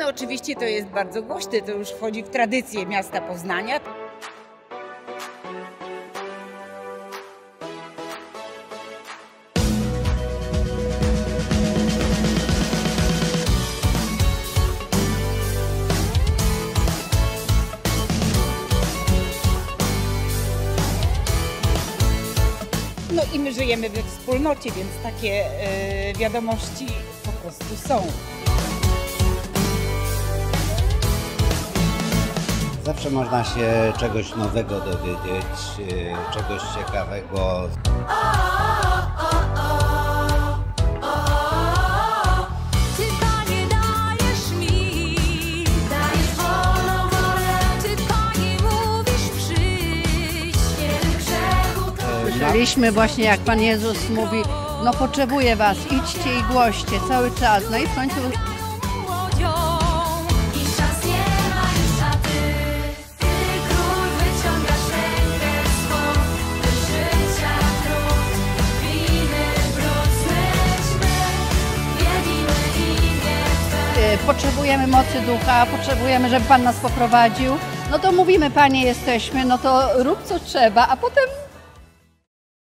No oczywiście to jest bardzo głośne, to już wchodzi w tradycję miasta Poznania. No i my żyjemy we wspólnocie, więc takie e, wiadomości po prostu są. Zawsze można się czegoś nowego dowiedzieć, e, czegoś ciekawego. To Słyszeliśmy właśnie, jak Pan Jezus mówi, no potrzebuję Was, idźcie i głoście cały czas. No i w końcu potrzebujemy mocy ducha, potrzebujemy, żeby Pan nas poprowadził, no to mówimy, Panie, jesteśmy, no to rób co trzeba, a potem